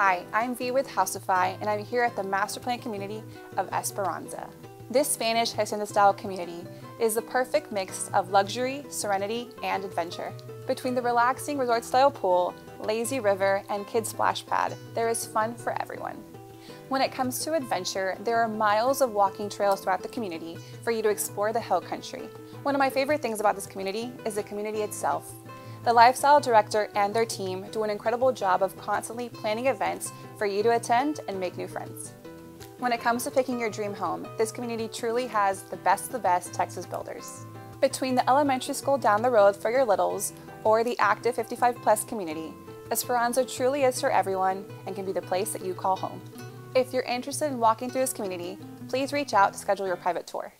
Hi, I'm Vee with Houseify, and I'm here at the Master Plan community of Esperanza. This Spanish hacienda style community is the perfect mix of luxury, serenity, and adventure. Between the relaxing resort style pool, lazy river, and kids splash pad, there is fun for everyone. When it comes to adventure, there are miles of walking trails throughout the community for you to explore the hill country. One of my favorite things about this community is the community itself. The lifestyle director and their team do an incredible job of constantly planning events for you to attend and make new friends. When it comes to picking your dream home, this community truly has the best of the best Texas builders. Between the elementary school down the road for your littles or the active 55 plus community, Esperanza truly is for everyone and can be the place that you call home. If you're interested in walking through this community, please reach out to schedule your private tour.